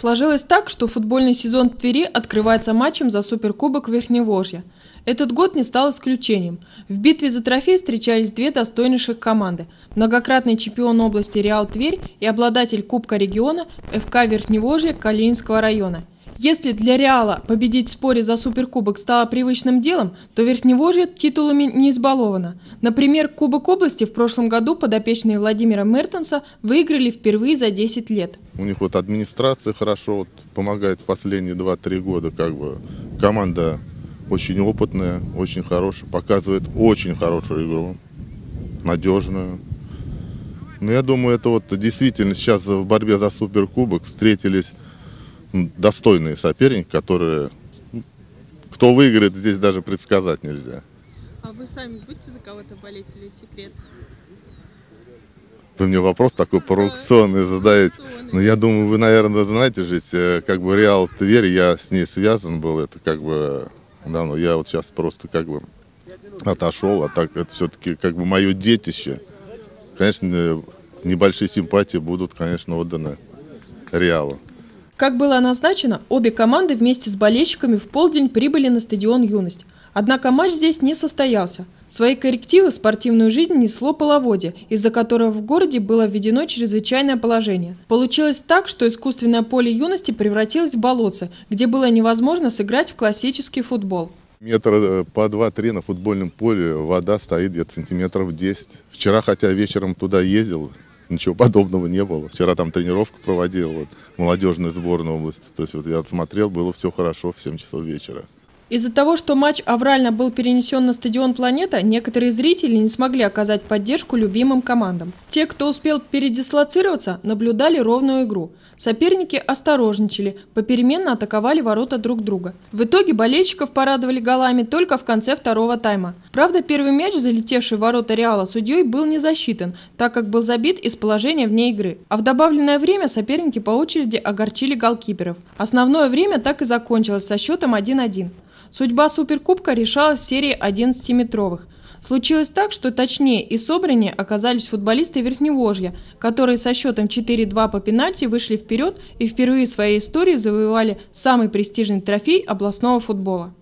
Сложилось так, что футбольный сезон в Твери открывается матчем за Суперкубок Верхневожья. Этот год не стал исключением. В битве за трофей встречались две достойнейших команды – многократный чемпион области Реал Тверь и обладатель Кубка региона ФК Верхневожье Калининского района. Если для Реала победить в споре за Суперкубок стало привычным делом, то Верхневожье титулами не избаловано. Например, Кубок области в прошлом году подопечные Владимира Мертенса выиграли впервые за 10 лет. У них вот администрация хорошо вот, помогает последние 2-3 года. Как бы. Команда очень опытная, очень хорошая, показывает очень хорошую игру, надежную. Но я думаю, это вот действительно сейчас в борьбе за Суперкубок встретились достойные соперники, которые, кто выиграет, здесь даже предсказать нельзя. А вы сами будете за кого-то болеть или секрет? Вы мне вопрос такой провокационный задаете. Ну, я думаю, вы, наверное, знаете же, э, как бы Реал Тверь, я с ней связан был, это как бы давно. Я вот сейчас просто как бы отошел, а так это все-таки как бы мое детище. Конечно, небольшие симпатии будут, конечно, отданы Реалу. Как было назначено, обе команды вместе с болельщиками в полдень прибыли на стадион «Юность». Однако матч здесь не состоялся. Свои коррективы в спортивную жизнь несло половодье, из-за которого в городе было введено чрезвычайное положение. Получилось так, что искусственное поле юности превратилось в болотце, где было невозможно сыграть в классический футбол. Метр э, по 2-3 на футбольном поле вода стоит где-то сантиметров 10. Вчера, хотя вечером туда ездил, ничего подобного не было. Вчера там тренировку проводил, вот, молодежная сборная области. То есть вот я смотрел, было все хорошо в 7 часов вечера. Из-за того, что матч аврально был перенесен на стадион «Планета», некоторые зрители не смогли оказать поддержку любимым командам. Те, кто успел передислоцироваться, наблюдали ровную игру. Соперники осторожничали, попеременно атаковали ворота друг друга. В итоге болельщиков порадовали голами только в конце второго тайма. Правда, первый мяч, залетевший в ворота Реала судьей, был не засчитан, так как был забит из положения вне игры. А в добавленное время соперники по очереди огорчили голкиперов. Основное время так и закончилось со счетом 1-1. Судьба Суперкубка решалась в серии 11-метровых. Случилось так, что точнее и собраннее оказались футболисты Верхневожья, которые со счетом 4-2 по пенальти вышли вперед и впервые в своей истории завоевали самый престижный трофей областного футбола.